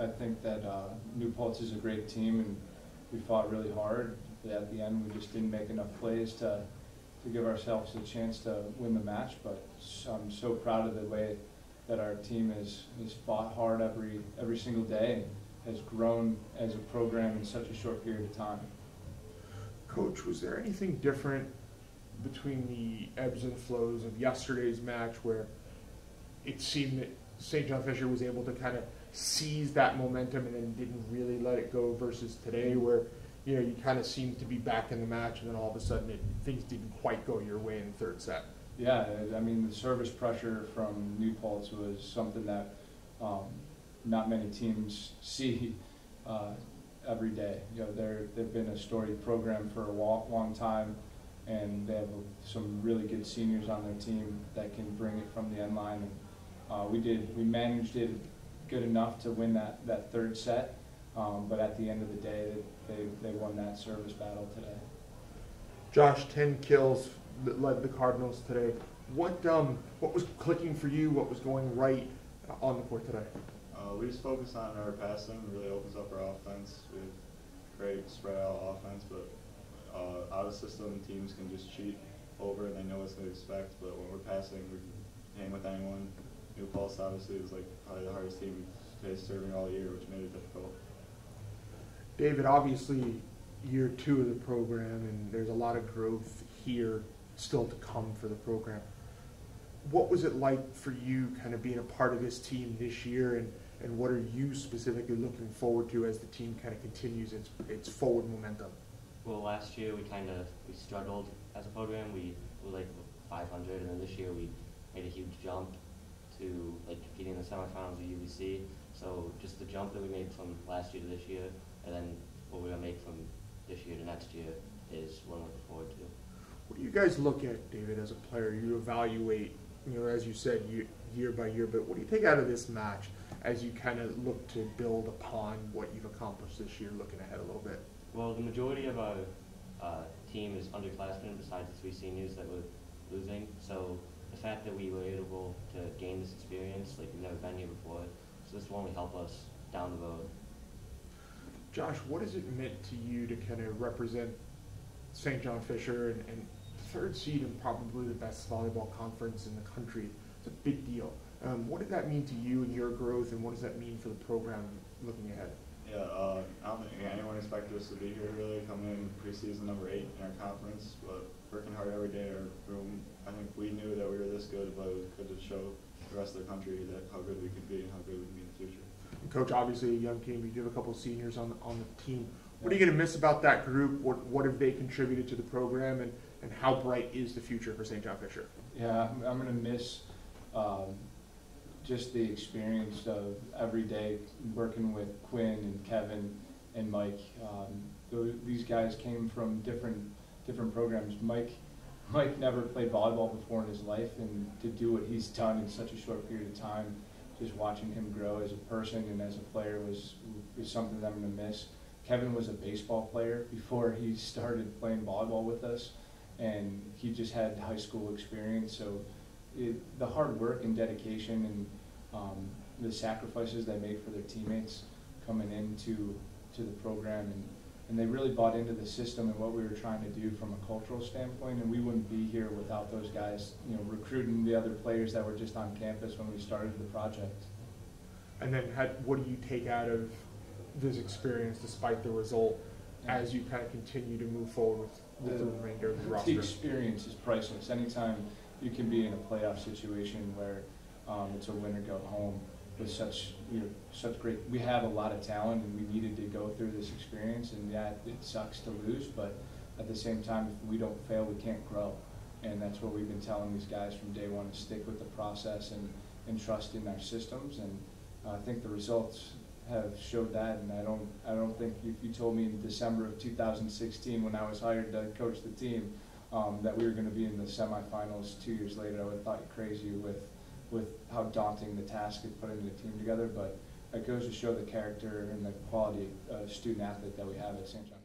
I think that uh, New Paltz is a great team, and we fought really hard. At the end, we just didn't make enough plays to to give ourselves a chance to win the match. But I'm so proud of the way that our team has, has fought hard every every single day and has grown as a program in such a short period of time. Coach, was there anything different between the ebbs and flows of yesterday's match where it seemed that St. John Fisher was able to kind of seize that momentum and then didn't really let it go versus today where you know you kind of seemed to be back in the match and then all of a sudden it, things didn't quite go your way in the third set. Yeah, I mean, the service pressure from New was something that um, not many teams see uh, every day. You know, they're, they've been a storied program for a wa- long time, and they have some really good seniors on their team that can bring it from the end line. And uh, we did, we managed it good enough to win that, that third set, um, but at the end of the day, they, they won that service battle today. Josh, ten kills that led the Cardinals today. What um what was clicking for you? What was going right on the court today? Uh, we just focus on our passing. It really opens up our offense. We have great spread out offense, but uh, out of system teams can just cheat over and they know what to expect. But when we're passing, we can hang with anyone. New Paltz obviously was like probably the hardest team we faced serving all year, which made it difficult. David, obviously year two of the program, and there's a lot of growth here still to come for the program. What was it like for you, kind of being a part of this team this year, and, and what are you specifically looking forward to as the team kind of continues its its forward momentum? Well, last year we kind of we struggled as a program. We were like 500, and then this year we made a huge jump to like competing in the semifinals of UVC. So just the jump that we made from last year to this year, and then what we're gonna make from this year to next year is what I'm looking forward to. What do you guys look at, David, as a player? You evaluate, you know, as you said, year, year by year, but what do you take out of this match as you kind of look to build upon what you've accomplished this year, looking ahead a little bit? Well, the majority of our uh, team is underclassmen besides the three seniors that we're losing. So the fact that we were able to gain this experience, like we've never been here before, so this will only help us down the road. Josh, what has it meant to you to kind of represent St. John Fisher and, and third seed in probably the best volleyball conference in the country? It's a big deal. Um, what did that mean to you and your growth, and what does that mean for the program looking ahead? Yeah, uh, I don't think anyone expected us to be here really, coming in preseason number eight in our conference, but working hard every day our room. I think we knew that we were this good, but it was good to show the rest of the country that how good we could be and how good we can be in the future. Coach, obviously a young team. You do have a couple of seniors on the, on the team. What are you going to miss about that group? What what have they contributed to the program, and, and how bright is the future for St. John Fisher? Yeah, I'm, I'm gonna miss, um, just the experience of every day working with Quinn and Kevin and Mike. Um, tho- these guys came from different, different programs. Mike, Mike never played volleyball before in his life, and to do what he's done in such a short period of time, just watching him grow as a person and as a player was, was something that I'm gonna miss. Kevin was a baseball player before he started playing volleyball with us, and he just had high school experience, so it, the hard work and dedication and um, the sacrifices they made for their teammates coming into to the program and, and they really bought into the system and what we were trying to do from a cultural standpoint. And we wouldn't be here without those guys you know recruiting the other players that were just on campus when we started the project. And then, had, what do you take out of this experience, despite the result, as you kind of continue to move forward with, with the remainder of the roster? the experience is priceless. Anytime you can be in a playoff situation where um, it's a win or go home with such you know such great we have a lot of talent and we needed to go through this experience and yeah it sucks to lose but at the same time if we don't fail we can't grow. And that's what we've been telling these guys from day one to stick with the process and, and trust in our systems. And I think the results have showed that. And I don't I don't think if you told me in December of 2016 when I was hired to coach the team um, that we were going to be in the semifinals two years later. I would have thought you crazy with with how daunting the task of putting the team together, but it goes to show the character and the quality uh, student athlete that we have at St. John.